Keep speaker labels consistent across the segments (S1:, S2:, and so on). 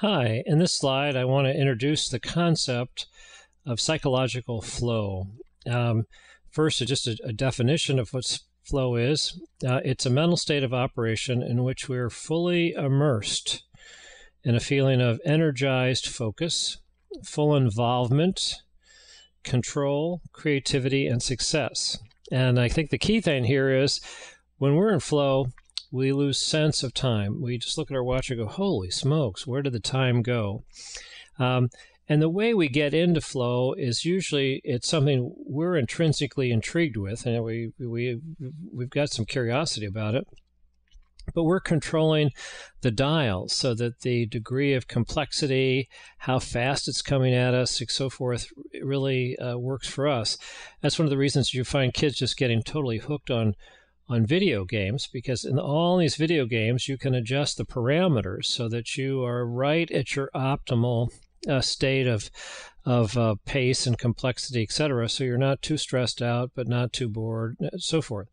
S1: Hi, in this slide, I want to introduce the concept of psychological flow. Um, first, just a, a, definition of what flow is uh, it's a mental state of operation in which we're fully immersed in a feeling of energized focus, full involvement, control, creativity, and success. And I think the key thing here is when we're in flow, we lose sense of time. We just look at our watch and go, holy smokes, where did the time go? Um, and the way we get into flow is usually it's something we're intrinsically intrigued with, and we we we've got some curiosity about it. But we're controlling the dial so that the degree of complexity, how fast it's coming at us, and so forth, really uh, works for us. That's one of the reasons you find kids just getting totally hooked on on video games because in all these video games you can adjust the parameters so that you are right at your optimal uh, state of of uh, pace and complexity, etc. So you're not too stressed out, but not too bored, uh, so forth.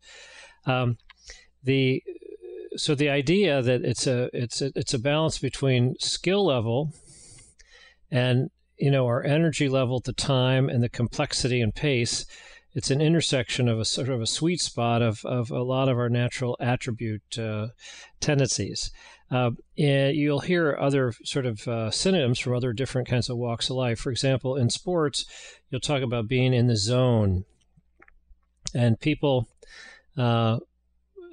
S1: Um, the so the idea that it's a it's a, it's a balance between skill level and you know our energy level at the time and the complexity and pace it's an intersection of a sort of a sweet spot of, of a lot of our natural attribute uh, tendencies. Uh, and you'll hear other sort of uh, synonyms from other different kinds of walks of life. For example, in sports, you'll talk about being in the zone, and people, uh,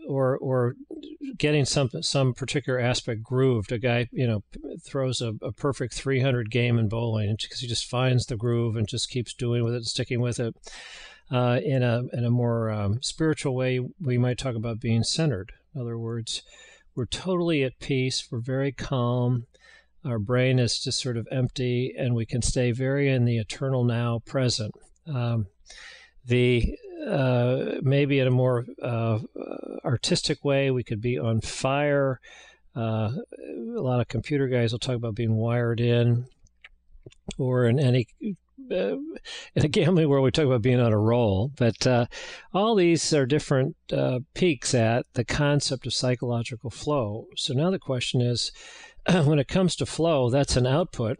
S1: or or getting some some particular aspect grooved. A guy, you know, throws a, a perfect 300 game in bowling because he just finds the groove and just keeps doing with it, sticking with it. Uh, in a in a more um, spiritual way, we might talk about being centered. In other words, we're totally at peace. We're very calm. Our brain is just sort of empty, and we can stay very in the eternal now, present. Um, the uh, maybe in a more uh, artistic way, we could be on fire. Uh, a lot of computer guys will talk about being wired in, or in any in a gambling world, we talk about being on a roll, but uh, all these are different uh, peaks at the concept of psychological flow. So now the question is when it comes to flow, that's an output.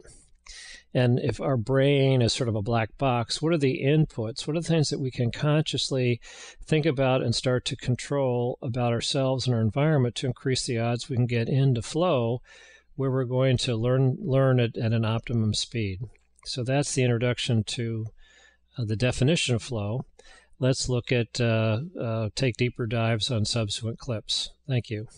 S1: And if our brain is sort of a black box, what are the inputs? What are the things that we can consciously think about and start to control about ourselves and our environment to increase the odds we can get into flow where we're going to learn learn at an optimum speed? So that's the introduction to uh, the definition of flow. Let's look at uh, uh, take deeper dives on subsequent clips. Thank you.